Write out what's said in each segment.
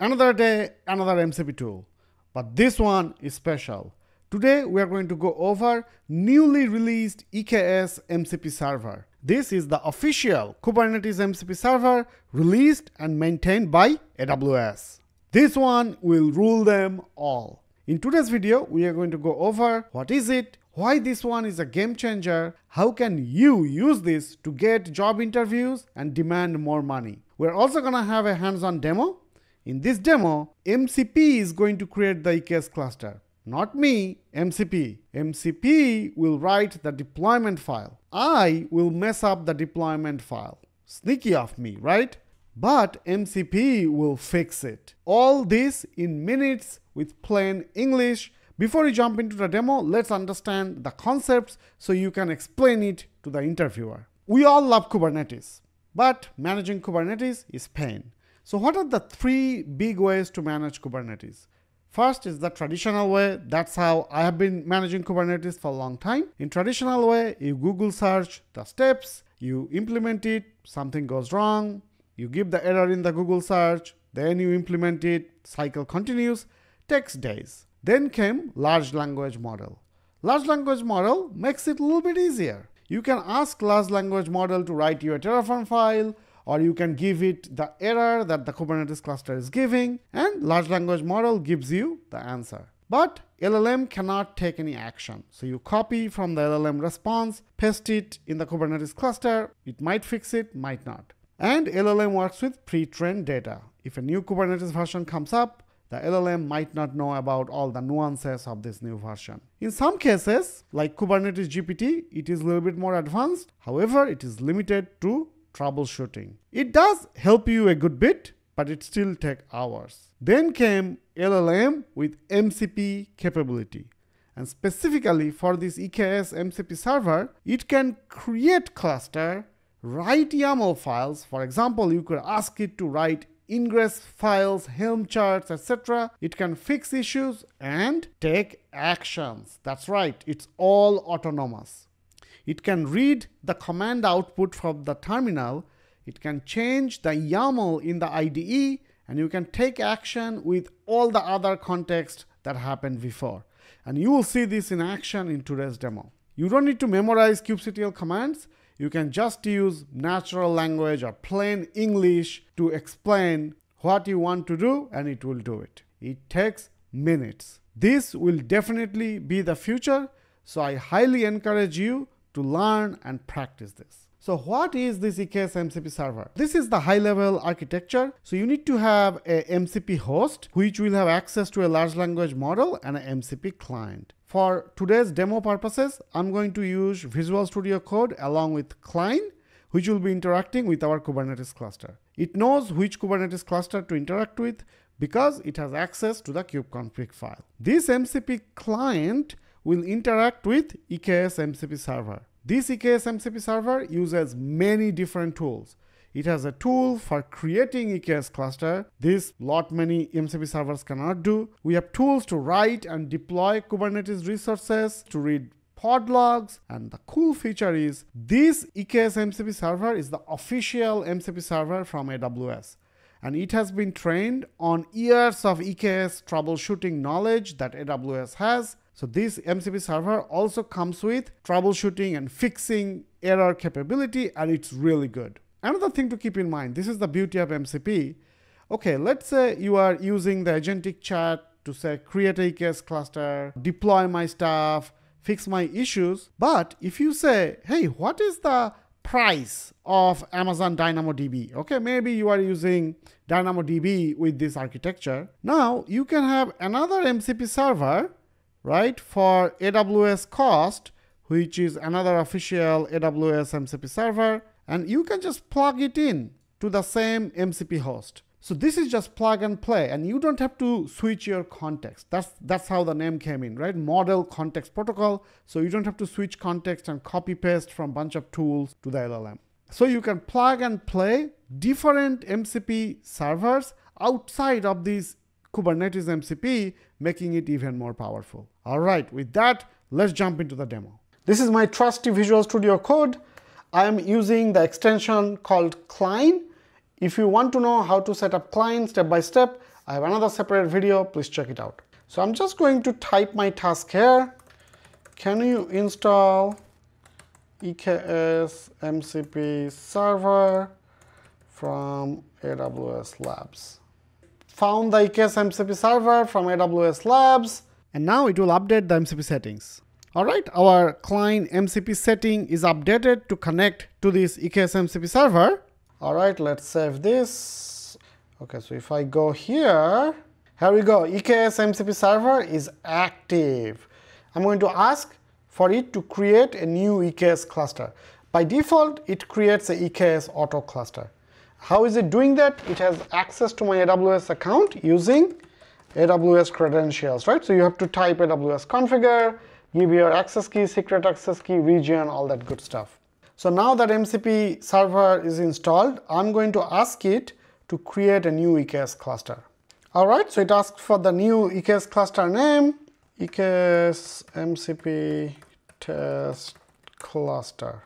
Another day, another MCP tool. But this one is special. Today we are going to go over newly released EKS MCP server. This is the official Kubernetes MCP server released and maintained by AWS. This one will rule them all. In today's video, we are going to go over what is it, why this one is a game changer, how can you use this to get job interviews and demand more money. We're also going to have a hands-on demo. In this demo, MCP is going to create the EKS cluster. Not me, MCP. MCP will write the deployment file. I will mess up the deployment file. Sneaky of me, right? But MCP will fix it. All this in minutes with plain English. Before we jump into the demo, let's understand the concepts so you can explain it to the interviewer. We all love Kubernetes, but managing Kubernetes is pain. So what are the three big ways to manage Kubernetes? First is the traditional way. That's how I have been managing Kubernetes for a long time. In traditional way, you Google search the steps, you implement it, something goes wrong, you give the error in the Google search, then you implement it, cycle continues, takes days. Then came large language model. Large language model makes it a little bit easier. You can ask large language model to write you a Terraform file or you can give it the error that the Kubernetes cluster is giving and large language model gives you the answer. But LLM cannot take any action. So you copy from the LLM response, paste it in the Kubernetes cluster. It might fix it, might not. And LLM works with pre-trained data. If a new Kubernetes version comes up, the LLM might not know about all the nuances of this new version. In some cases, like Kubernetes GPT, it is a little bit more advanced. However, it is limited to troubleshooting. It does help you a good bit, but it still take hours. Then came LLM with MCP capability. And specifically for this EKS MCP server, it can create cluster, write YAML files. For example, you could ask it to write ingress files, Helm charts, etc. It can fix issues and take actions. That's right, it's all autonomous. It can read the command output from the terminal. It can change the YAML in the IDE and you can take action with all the other context that happened before. And you will see this in action in today's demo. You don't need to memorize kubectl commands. You can just use natural language or plain English to explain what you want to do and it will do it. It takes minutes. This will definitely be the future. So I highly encourage you to learn and practice this. So what is this EKS MCP server? This is the high level architecture. So you need to have a MCP host, which will have access to a large language model and an MCP client. For today's demo purposes, I'm going to use Visual Studio Code along with Cline, which will be interacting with our Kubernetes cluster. It knows which Kubernetes cluster to interact with because it has access to the kubeconfig file. This MCP client will interact with EKS MCP server. This EKS MCP server uses many different tools. It has a tool for creating EKS cluster. This lot many MCP servers cannot do. We have tools to write and deploy Kubernetes resources, to read pod logs. And the cool feature is this EKS MCP server is the official MCP server from AWS. And it has been trained on years of EKS troubleshooting knowledge that AWS has so this MCP server also comes with troubleshooting and fixing error capability and it's really good. Another thing to keep in mind, this is the beauty of MCP. Okay, let's say you are using the agentic chat to say create a EKS cluster, deploy my stuff, fix my issues. But if you say, hey, what is the price of Amazon DynamoDB. Okay, maybe you are using DynamoDB with this architecture. Now you can have another MCP server right? For AWS cost, which is another official AWS MCP server, and you can just plug it in to the same MCP host. So this is just plug and play, and you don't have to switch your context. That's that's how the name came in, right? Model context protocol. So you don't have to switch context and copy paste from bunch of tools to the LLM. So you can plug and play different MCP servers outside of these Kubernetes MCP, making it even more powerful. All right, with that, let's jump into the demo. This is my trusty Visual Studio Code. I am using the extension called Cline. If you want to know how to set up Cline step by step, I have another separate video, please check it out. So I'm just going to type my task here. Can you install EKS MCP server from AWS Labs? Found the EKS MCP server from AWS Labs and now it will update the MCP settings. Alright, our Cline MCP setting is updated to connect to this EKS MCP server. Alright, let's save this. Okay, so if I go here, here we go, EKS MCP server is active. I'm going to ask for it to create a new EKS cluster. By default, it creates a EKS auto cluster. How is it doing that? It has access to my AWS account using AWS credentials, right? So you have to type AWS configure, give your access key, secret access key, region, all that good stuff. So now that MCP server is installed, I'm going to ask it to create a new EKS cluster. All right, so it asks for the new EKS cluster name, EKS MCP test cluster.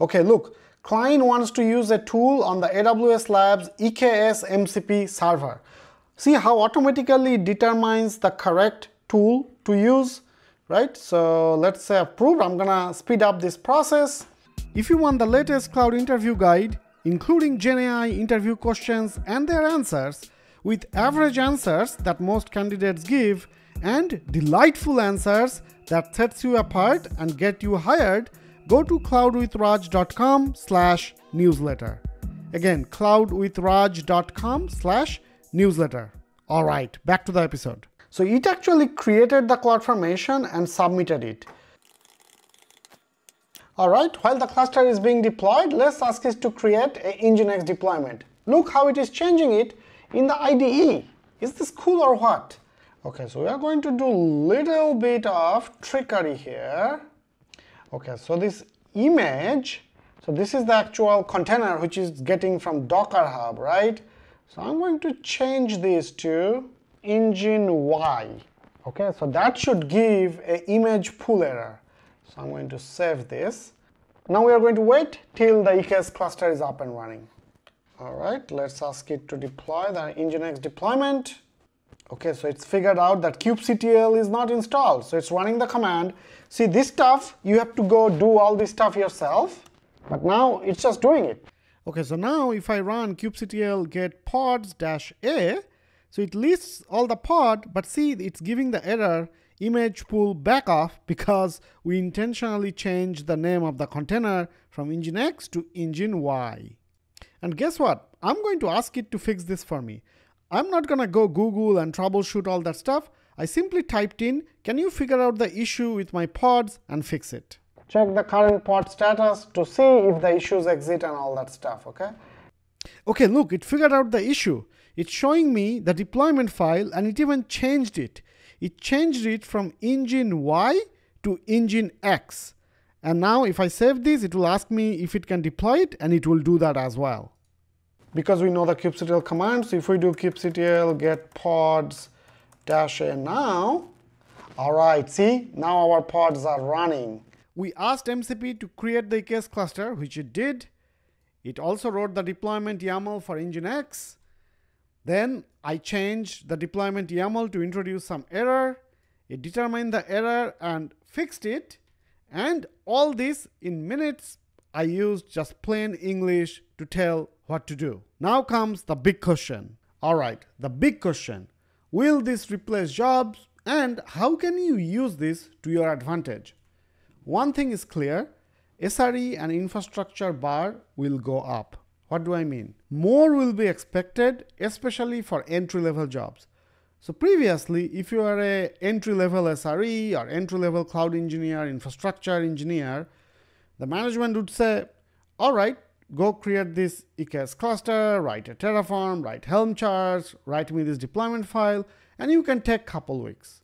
Okay, look, Cline wants to use a tool on the AWS Labs EKS MCP server. See how automatically it determines the correct tool to use right? So let's say approved. I'm gonna speed up this process. If you want the latest cloud interview guide, including GenAI interview questions and their answers, with average answers that most candidates give, and delightful answers that sets you apart and get you hired, go to cloudwithraj.com slash newsletter. Again, cloudwithraj.com slash newsletter. All right, back to the episode. So it actually created the CloudFormation and submitted it. Alright, while the cluster is being deployed, let's ask it to create a Nginx deployment. Look how it is changing it in the IDE. Is this cool or what? Okay, so we are going to do a little bit of trickery here. Okay, so this image, so this is the actual container which is getting from Docker Hub, right? So I'm going to change this to engine Y. Okay, so that should give a image pull error. So I'm going to save this. Now we are going to wait till the EKS cluster is up and running. All right, let's ask it to deploy the Nginx deployment. Okay, so it's figured out that kubectl is not installed, so it's running the command. See, this stuff, you have to go do all this stuff yourself, but now it's just doing it. Okay, so now if I run kubectl get pods dash a, so it lists all the pod, but see it's giving the error image pull back off because we intentionally changed the name of the container from Nginx to engine Y. And guess what? I'm going to ask it to fix this for me. I'm not gonna go Google and troubleshoot all that stuff. I simply typed in, can you figure out the issue with my pods and fix it? Check the current pod status to see if the issues exist and all that stuff, okay? Okay, look, it figured out the issue. It's showing me the deployment file and it even changed it. It changed it from engine Y to engine X. And now if I save this, it will ask me if it can deploy it and it will do that as well. Because we know the kubectl commands, if we do kubectl get pods dash a now, all right, see, now our pods are running. We asked MCP to create the EKS cluster, which it did. It also wrote the deployment YAML for Nginx. Then I changed the deployment YAML to introduce some error. It determined the error and fixed it. And all this in minutes, I used just plain English to tell what to do. Now comes the big question. All right, the big question. Will this replace jobs? And how can you use this to your advantage? One thing is clear, SRE and infrastructure bar will go up. What do I mean? More will be expected, especially for entry-level jobs. So previously, if you are a entry-level SRE or entry-level cloud engineer, infrastructure engineer, the management would say, all right, go create this EKS cluster, write a Terraform, write Helm charts, write me this deployment file, and you can take a couple weeks.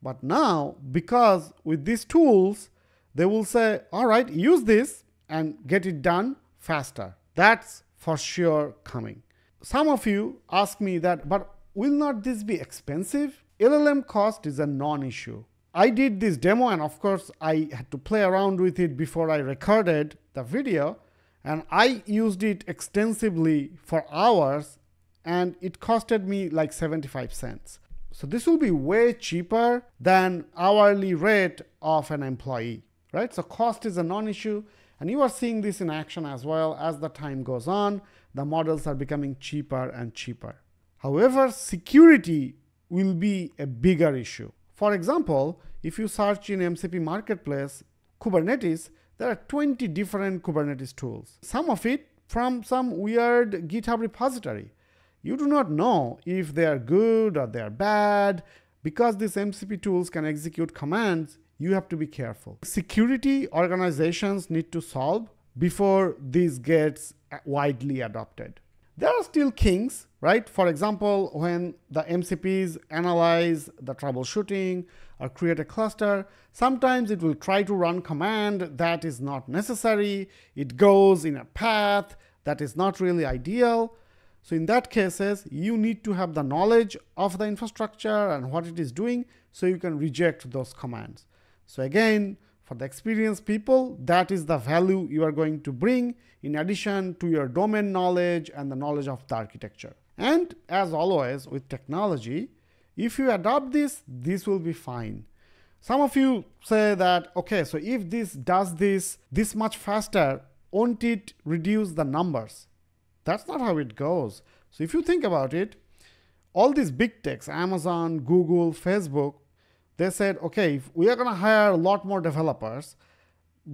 But now, because with these tools, they will say, all right, use this and get it done faster. That's for sure coming. Some of you ask me that, but will not this be expensive? LLM cost is a non-issue. I did this demo and of course I had to play around with it before I recorded the video and I used it extensively for hours and it costed me like 75 cents. So this will be way cheaper than hourly rate of an employee, right? So cost is a non-issue and you are seeing this in action as well as the time goes on, the models are becoming cheaper and cheaper. However, security will be a bigger issue. For example, if you search in MCP Marketplace Kubernetes, there are 20 different Kubernetes tools. Some of it from some weird GitHub repository. You do not know if they are good or they are bad. Because these MCP tools can execute commands, you have to be careful. Security organizations need to solve before this gets widely adopted. There are still kinks, right? For example, when the MCPs analyze the troubleshooting or create a cluster, sometimes it will try to run command that is not necessary. It goes in a path that is not really ideal. So in that cases, you need to have the knowledge of the infrastructure and what it is doing so you can reject those commands. So again, for the experienced people, that is the value you are going to bring in addition to your domain knowledge and the knowledge of the architecture. And as always with technology, if you adopt this, this will be fine. Some of you say that, okay, so if this does this this much faster, won't it reduce the numbers? That's not how it goes. So if you think about it, all these big techs, Amazon, Google, Facebook, they said, okay, if we are going to hire a lot more developers,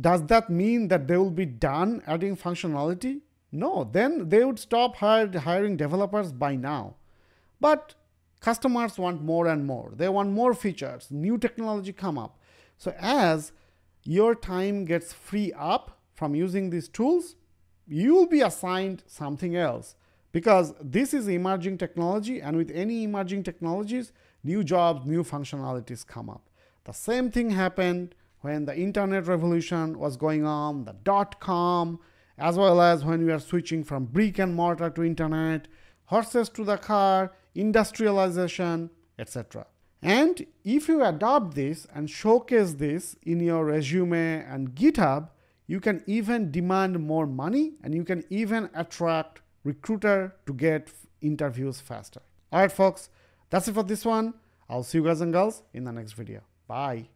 does that mean that they will be done adding functionality? No, then they would stop hiring developers by now. But customers want more and more. They want more features, new technology come up. So as your time gets free up from using these tools, you will be assigned something else because this is emerging technology and with any emerging technologies, new jobs, new functionalities come up. The same thing happened when the internet revolution was going on, the dot-com, as well as when we are switching from brick and mortar to internet, horses to the car, industrialization, etc. And if you adopt this and showcase this in your resume and GitHub, you can even demand more money and you can even attract recruiter to get interviews faster. All right, folks, that's it for this one. I'll see you guys and girls in the next video. Bye.